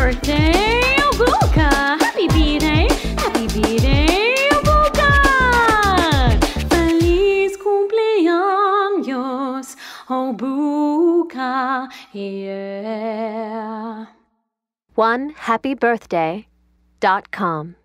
birthday, oh, Happy birthday, happy birthday, oh, Feliz cumpleaños, oh, Buka, yeah. One happy birthday dot com.